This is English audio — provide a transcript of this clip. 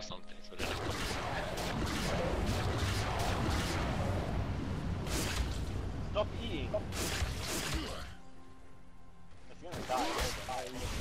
or something, so they're like, Stop eating! It's gonna die.